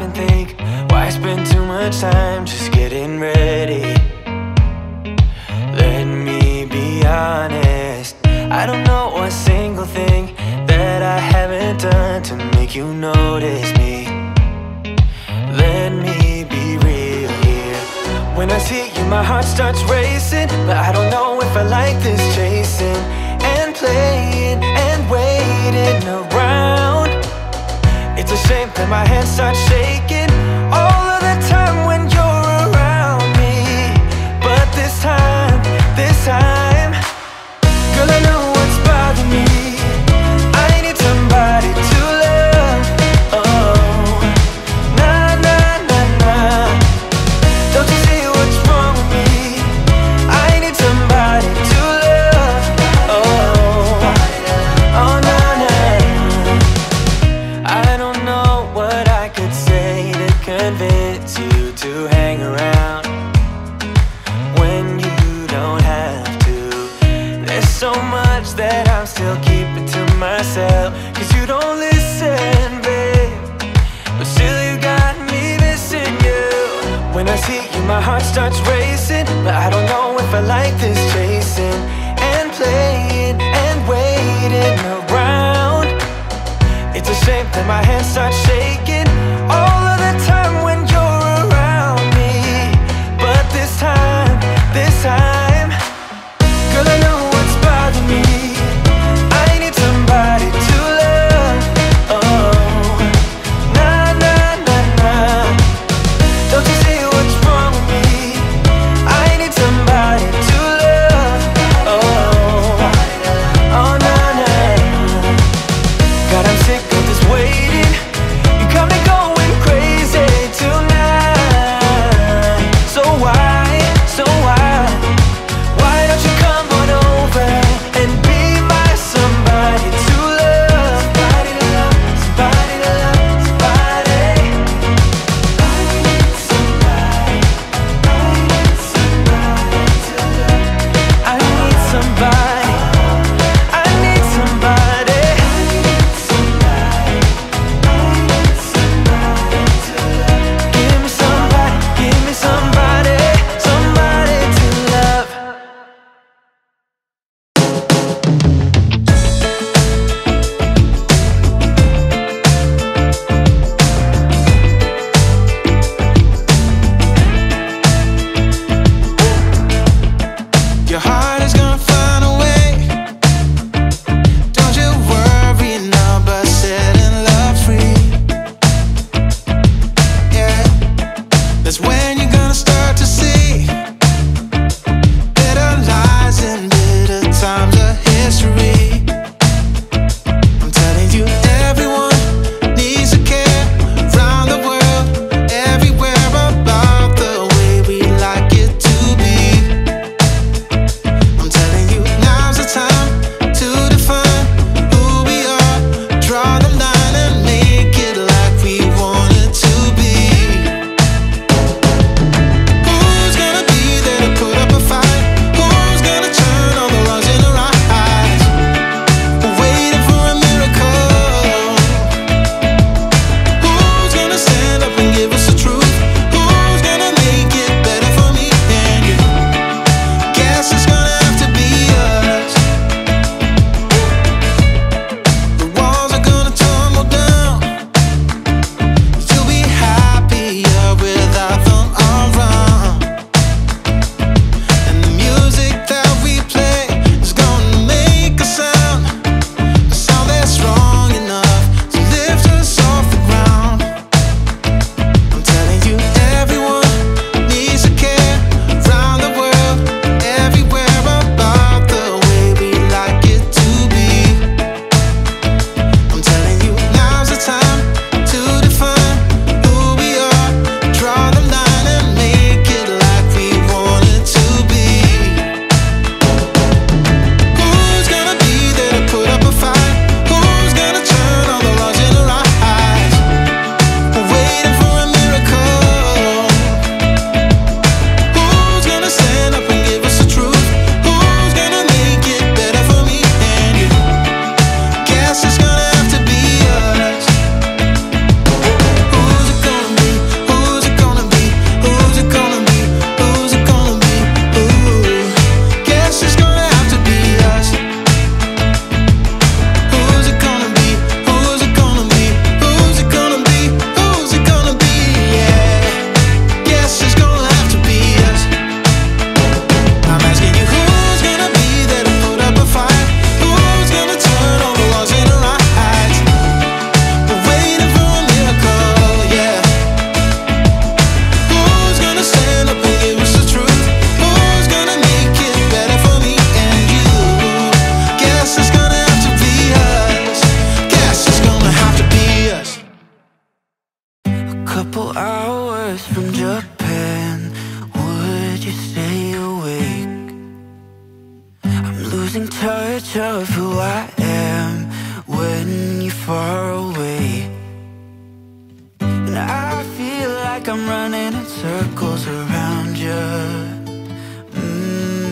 and think Why spend too much time just getting ready? Let me be honest I don't know one single thing That I haven't done to make you notice me. Let me be real here. When I see you my heart starts racing But I don't know if I like this chasing And playing and waiting. No same, then my hands start shaking all of the time. Losing touch of who I am when you're far away. And I feel like I'm running in circles around you. Mm.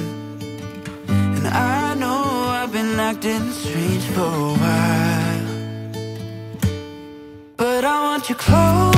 And I know I've been acting strange for a while. But I want you close.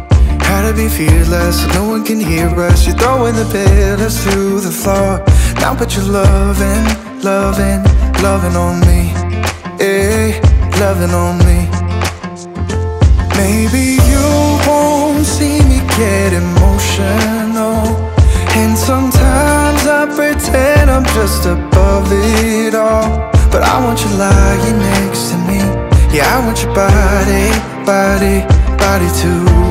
how to be fearless, so no one can hear us. You're throwing the pillars through the floor. Now put your loving, loving, loving on me. Eh, loving on me. Maybe you won't see me get emotional. And sometimes I pretend I'm just above it all. But I want you lying next to me. Yeah, I want your body, body, body too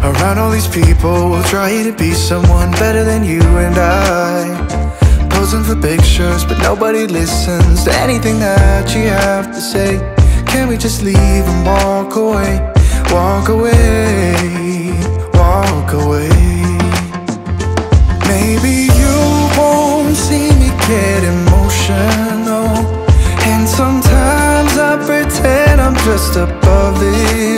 Around all these people, we'll try to be someone better than you and I. Posing for pictures, but nobody listens to anything that you have to say. Can we just leave and walk away? Walk away, walk away. Maybe you won't see me get emotional. And sometimes I pretend I'm just above it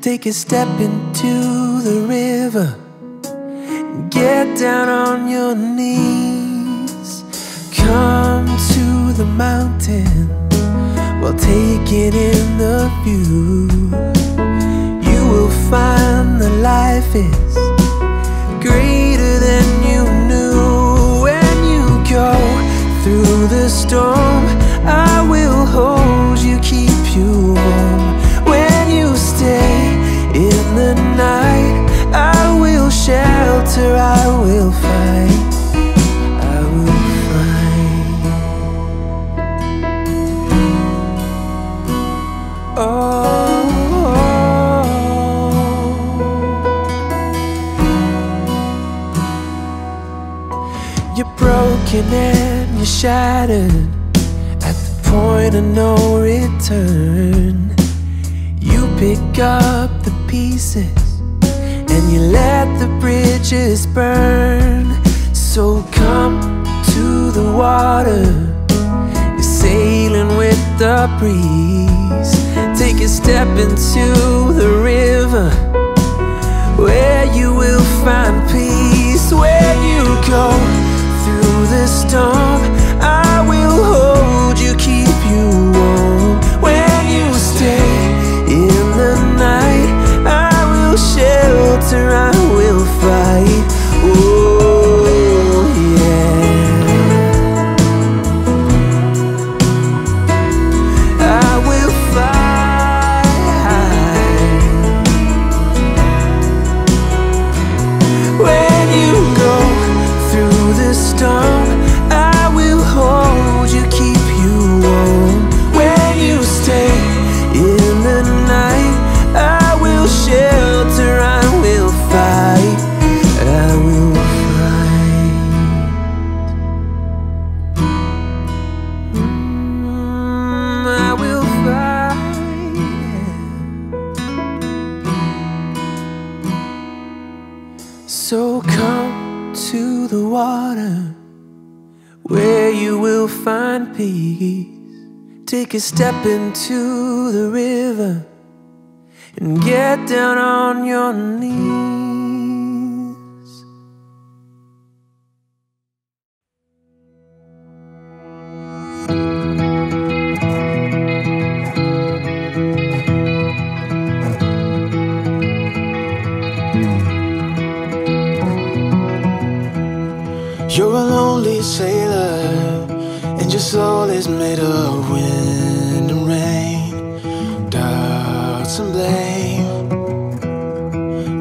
Take a step into the river. Get down on your knees. Come to the mountain. While taking in the view. You will find that life is Greater than you knew. When you go through the storm I will hold you, keep you warm When you stay in the night I will shelter, I will fight I will fight oh, You're broken and you're shattered point of no return You pick up the pieces and you let the bridges burn. So come to the water, you're sailing with the breeze. Take a step into the river where you will find peace. When you go through the storm, I will hold step into the river and get down on your knees.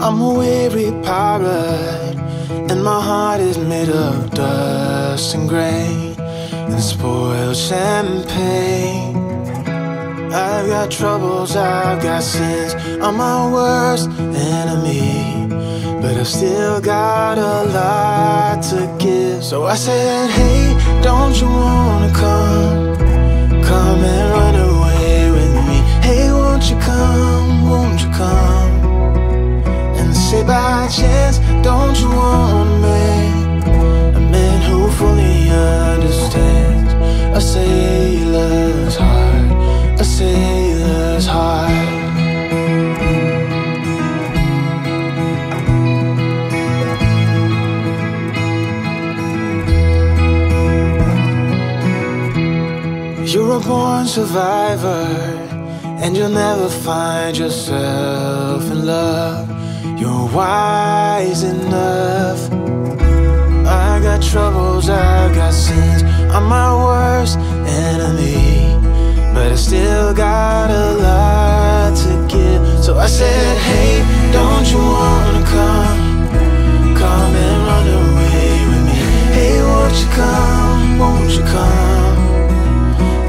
I'm a weary pirate, and my heart is made of dust and grain and spoiled champagne. I've got troubles, I've got sins, I'm my worst enemy. But I've still got a lot to give. So I said, Hey, don't you wanna come? Come and run say by chance, don't you wanna make a man who fully understands a sailor's heart, a sailor's heart. You're a born survivor, and you'll never find yourself in love. You're wise enough. I got troubles, I got sins. I'm my worst enemy, but I still got a lot to give. So I said, Hey, don't you wanna come? Come and run away with me. Hey, won't you come? Won't you come?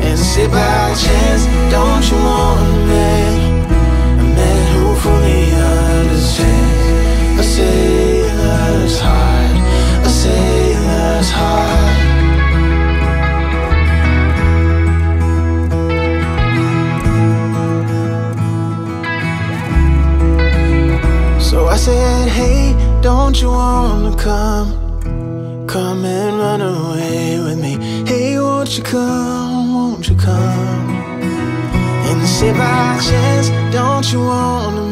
And say by chance, don't you want a said, hey, don't you wanna come? Come and run away with me. Hey, won't you come? Won't you come? And say by chance, don't you want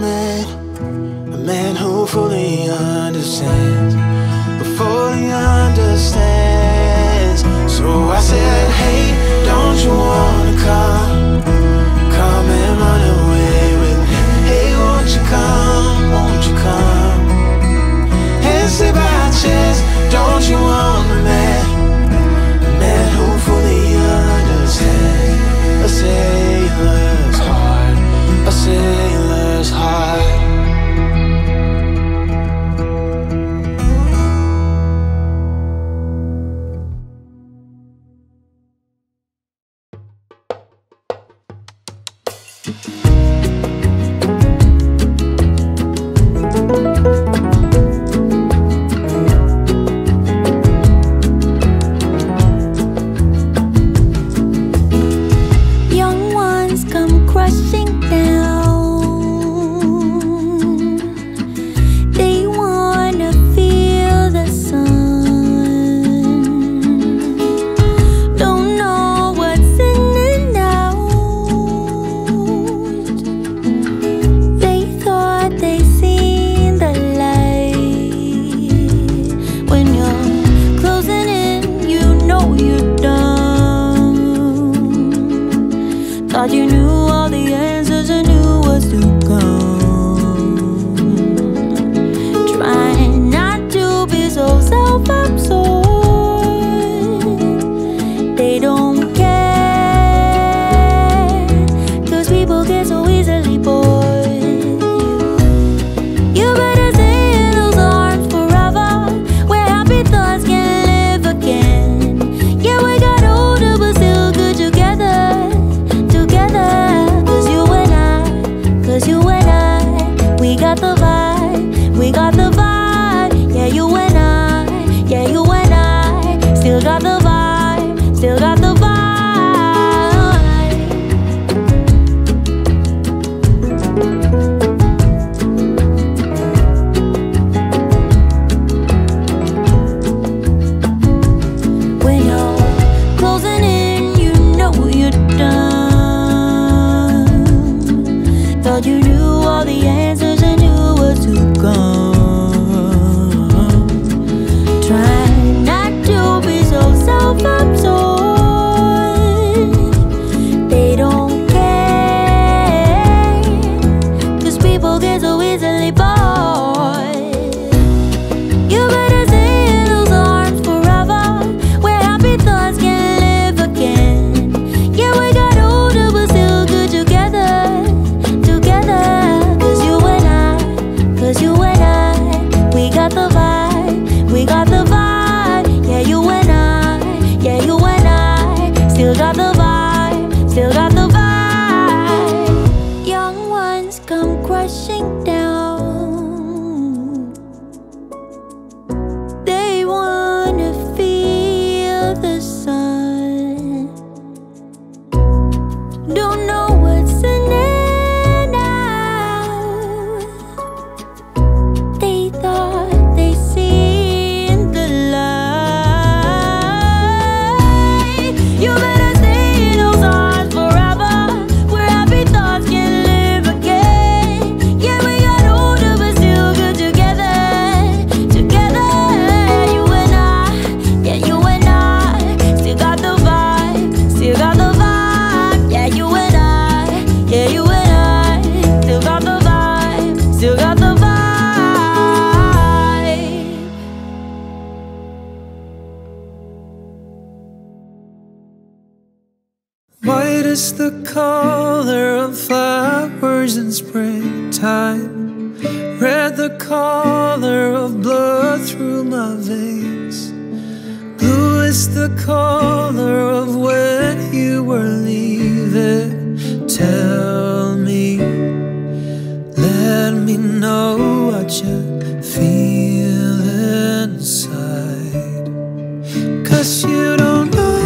got the vibe. Yeah, you and is the color of flowers in springtime. Red the color of blood through my veins. Blue is the color of when you were leaving. Tell me, let me know what you feel inside. Cause you don't know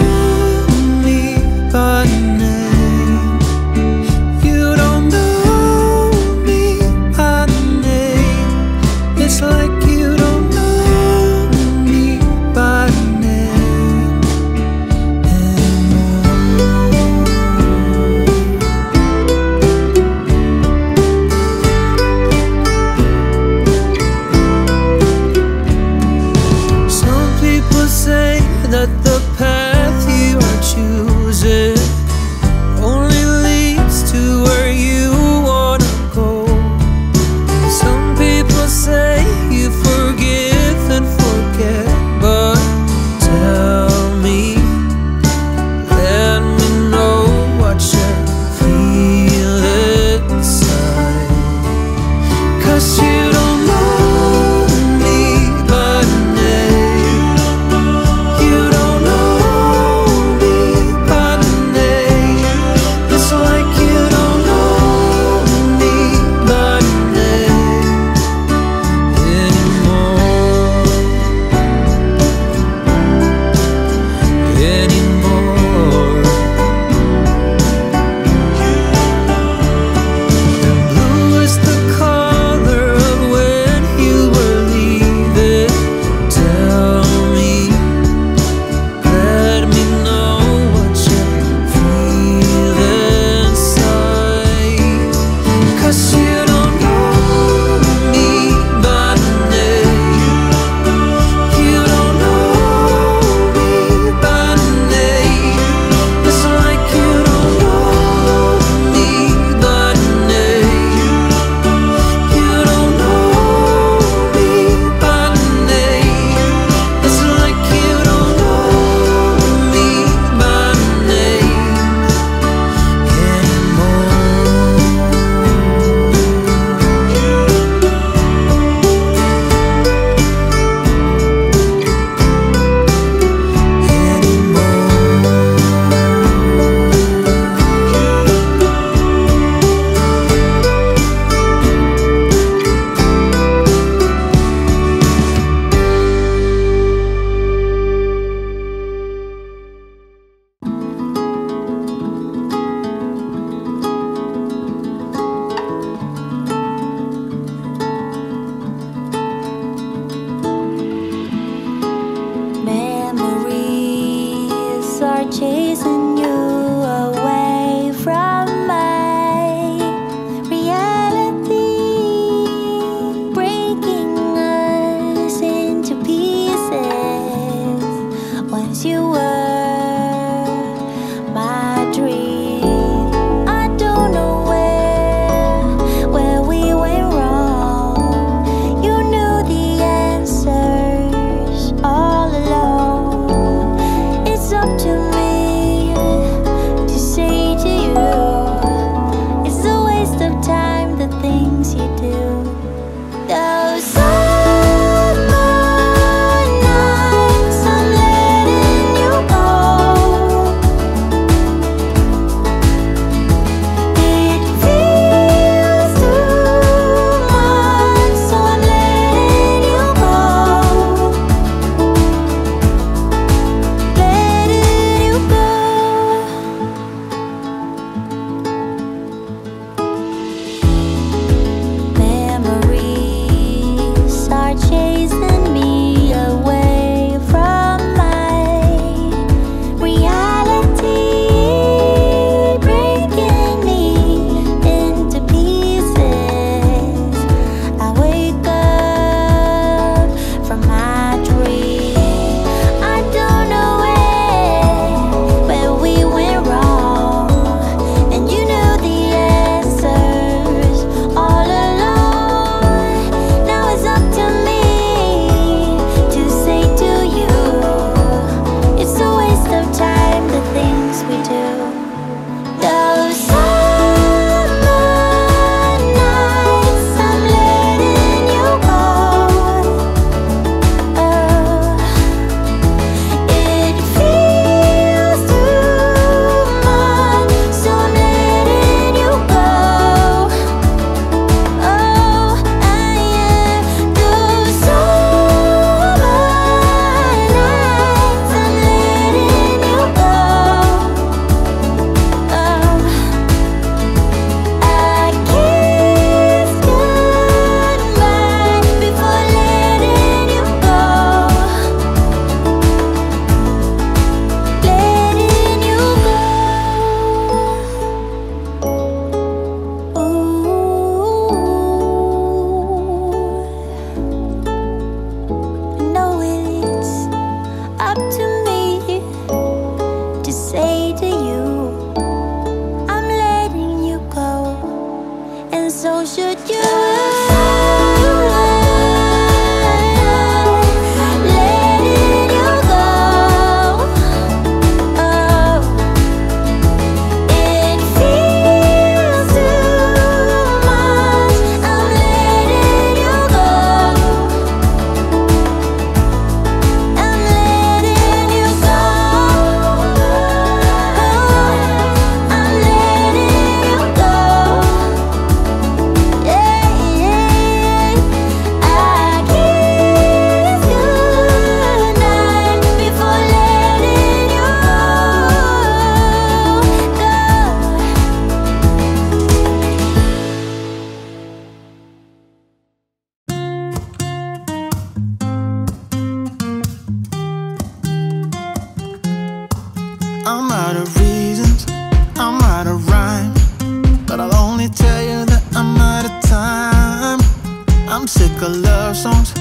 of love songs.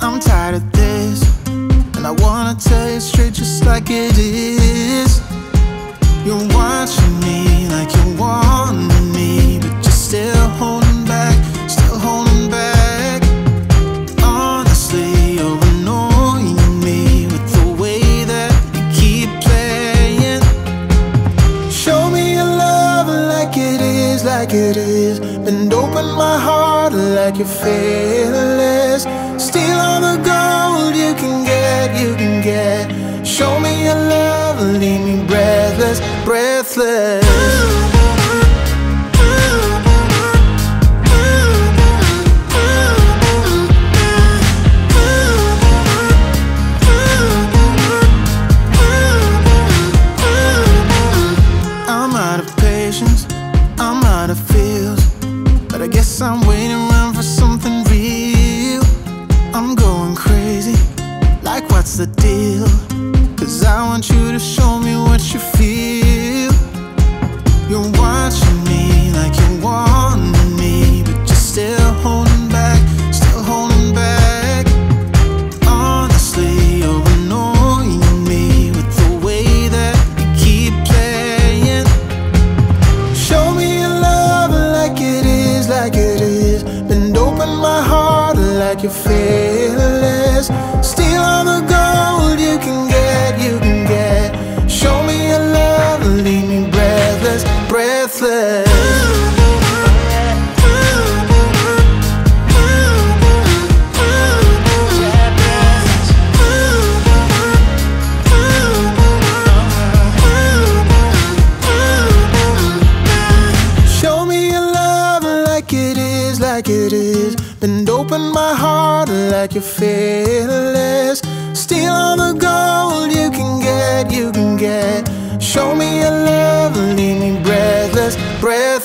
I'm tired of this And I wanna tell you straight just like it is. you fearless. Steal all the gold you can get, you can get. Show me your love, leave me breathless, breathless. like you're fearless. Steal all the gold you can get, you can get. Show me your love, leave me breathless, breathless.